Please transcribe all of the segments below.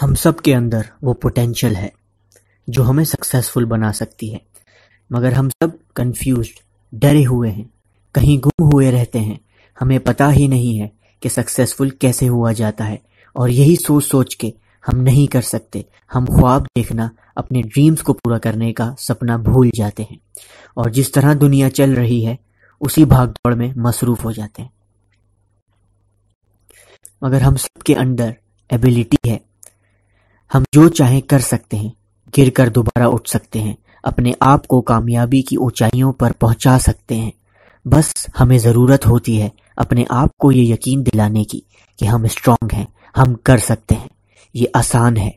हम सब के अंदर वो पोटेंशियल है, जो हमें सक्सेसफुल बना सकती है। मगर हम सब कंफ्यूज्ड डरे हुए हैं, कहीं गुम हुए रहते हैं। हमें पता ही नहीं है कि सक्सेसफुल कैसे हुआ जाता है, और यही सोच सोच के हम नहीं कर सकते। हम ख्वाब देखना, अपने ड्रीम्स को पूरा करने का सपना भूल जाते हैं, और जिस तरह दुनिया चल रही है, उसी भाग दौड़ में मसरूफ हो जाते हैं। मगर हम सबके अंदर एबिलिटी है हम जो चाहें कर सकते हैं गिर कर दोबारा उठ सकते हैं, अपने आप को कामयाबी की ऊंचाइयों पर पहुँचा सकते हैं। बस हमें ज़रूरत होती है अपने आप को ये यकीन दिलाने की कि हम स्ट्रांग हैं, हम कर सकते हैं। ये आसान है।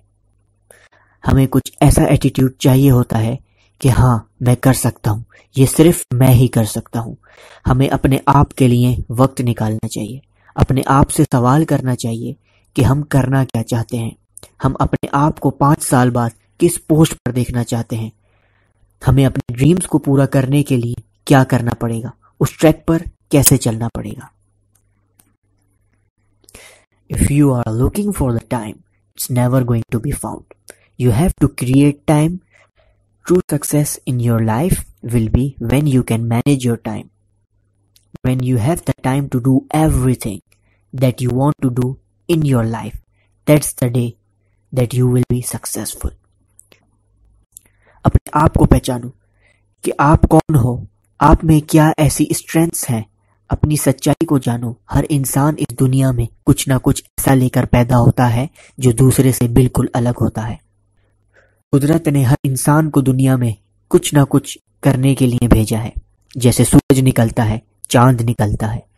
हमें कुछ ऐसा एटीट्यूड चाहिए होता है कि हाँ मैं कर सकता हूँ, ये सिर्फ़ मैं ही कर सकता हूँ। हमें अपने आप के लिए वक्त निकालना चाहिए, अपने आप से सवाल करना चाहिए कि हम करना क्या चाहते हैं। हम अपने आप को पाँच साल बाद किस पोस्ट पर देखना चाहते हैं? हमें अपने ड्रीम्स को पूरा करने के लिए क्या करना पड़ेगा? उस ट्रैक पर कैसे चलना पड़ेगा? If you are looking for the time it's never going to be found you have to create time true success in your life will be when you can manage your time when you have the time to do everything that you want to do in your life, that's the day that you will be successful. अपने आप को पहचानो कि आप कौन हो, आप में क्या ऐसी स्ट्रेंथ्स हैं। अपनी सच्चाई को जानो। हर इंसान इस दुनिया में कुछ ना कुछ ऐसा लेकर पैदा होता है जो दूसरे से बिल्कुल अलग होता है। कुदरत ने हर इंसान को दुनिया में कुछ ना कुछ करने के लिए भेजा है। जैसे सूरज निकलता है, चाँद निकलता है।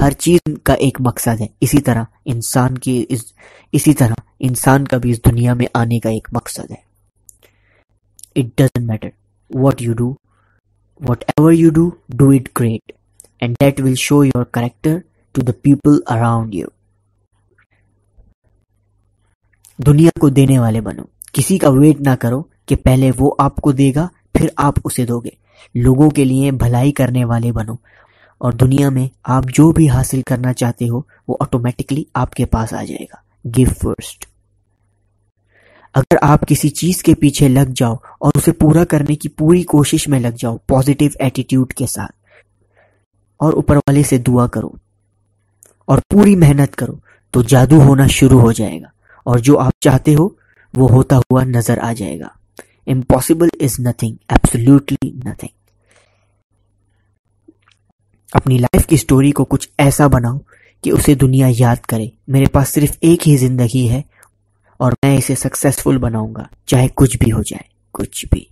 हर चीज़ का एक मकसद है। इसी तरह इंसान की इस, इसी तरह इंसान का भी इस दुनिया में आने का एक मकसद है। It doesn't matter what you do whatever you do do it great and that will show your character to the people around you दुनिया को देने वाले बनो। किसी का वेट ना करो कि पहले वो आपको देगा, फिर आप उसे दोगे। लोगों के लिए भलाई करने वाले बनो। और दुनिया में आप जो भी हासिल करना चाहते हो, वो ऑटोमेटिकली आपके पास आ जाएगा। गिव फ़र्स्ट अगर आप किसी चीज़ के पीछे लग जाओ और उसे पूरा करने की पूरी कोशिश में लग जाओ पॉजिटिव एटीट्यूड के साथ, और ऊपर वाले से दुआ करो और पूरी मेहनत करो तो जादू होना शुरू हो जाएगा। और जो आप चाहते हो, वो होता हुआ नज़र आ जाएगा। Impossible is nothing absolutely nothing अपनी लाइफ की स्टोरी को कुछ ऐसा बनाऊँ कि उसे दुनिया याद करे। मेरे पास सिर्फ़ एक ही ज़िंदगी है और मैं इसे सक्सेसफुल बनाऊँगा, चाहे कुछ भी हो जाए, कुछ भी।